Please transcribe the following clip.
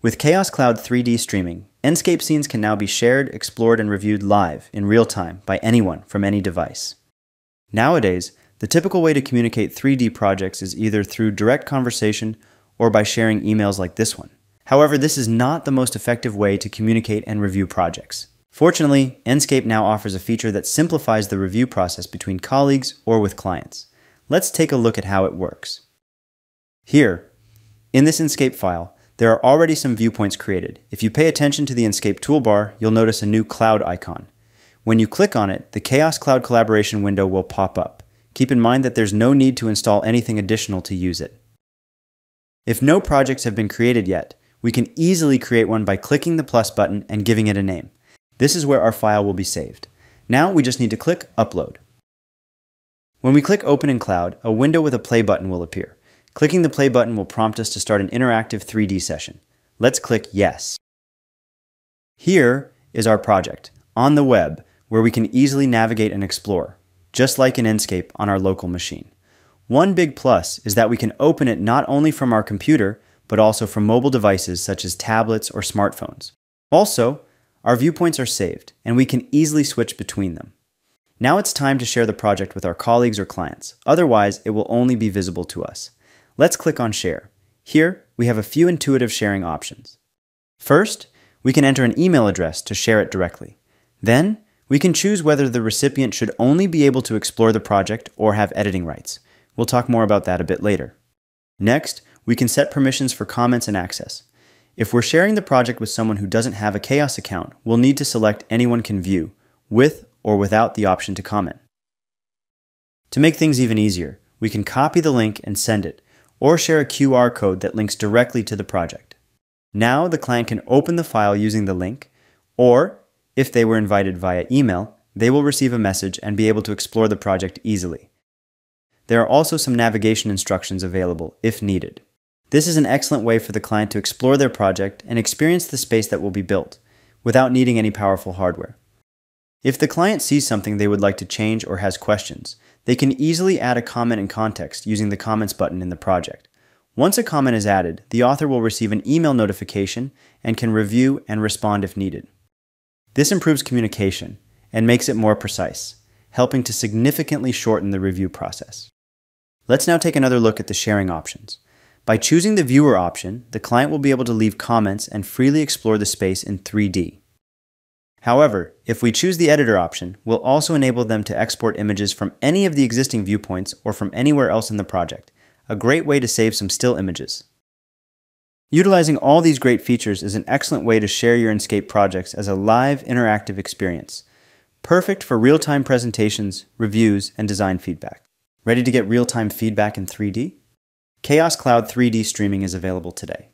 With Chaos Cloud 3D streaming, Enscape scenes can now be shared, explored, and reviewed live in real time by anyone from any device. Nowadays, the typical way to communicate 3D projects is either through direct conversation or by sharing emails like this one. However, this is not the most effective way to communicate and review projects. Fortunately, Enscape now offers a feature that simplifies the review process between colleagues or with clients. Let's take a look at how it works. Here, in this Enscape file, there are already some viewpoints created. If you pay attention to the Enscape toolbar, you'll notice a new cloud icon. When you click on it, the Chaos Cloud collaboration window will pop up. Keep in mind that there's no need to install anything additional to use it. If no projects have been created yet, we can easily create one by clicking the plus button and giving it a name. This is where our file will be saved. Now we just need to click Upload. When we click Open in Cloud, a window with a play button will appear. Clicking the play button will prompt us to start an interactive 3D session. Let's click Yes. Here is our project, on the web, where we can easily navigate and explore, just like in Enscape on our local machine. One big plus is that we can open it not only from our computer, but also from mobile devices such as tablets or smartphones. Also, our viewpoints are saved, and we can easily switch between them. Now it's time to share the project with our colleagues or clients, otherwise it will only be visible to us. Let's click on Share. Here, we have a few intuitive sharing options. First, we can enter an email address to share it directly. Then, we can choose whether the recipient should only be able to explore the project or have editing rights. We'll talk more about that a bit later. Next, we can set permissions for comments and access. If we're sharing the project with someone who doesn't have a Chaos account, we'll need to select Anyone Can View, with or without the option to comment. To make things even easier, we can copy the link and send it, or share a QR code that links directly to the project. Now the client can open the file using the link, or, if they were invited via email, they will receive a message and be able to explore the project easily. There are also some navigation instructions available if needed. This is an excellent way for the client to explore their project and experience the space that will be built, without needing any powerful hardware. If the client sees something they would like to change or has questions, they can easily add a comment in context using the comments button in the project. Once a comment is added, the author will receive an email notification and can review and respond if needed. This improves communication and makes it more precise, helping to significantly shorten the review process. Let's now take another look at the sharing options. By choosing the viewer option, the client will be able to leave comments and freely explore the space in 3D. However, if we choose the editor option, we'll also enable them to export images from any of the existing viewpoints or from anywhere else in the project, a great way to save some still images. Utilizing all these great features is an excellent way to share your Enscape projects as a live, interactive experience, perfect for real-time presentations, reviews, and design feedback. Ready to get real-time feedback in 3D? Chaos Cloud 3D streaming is available today.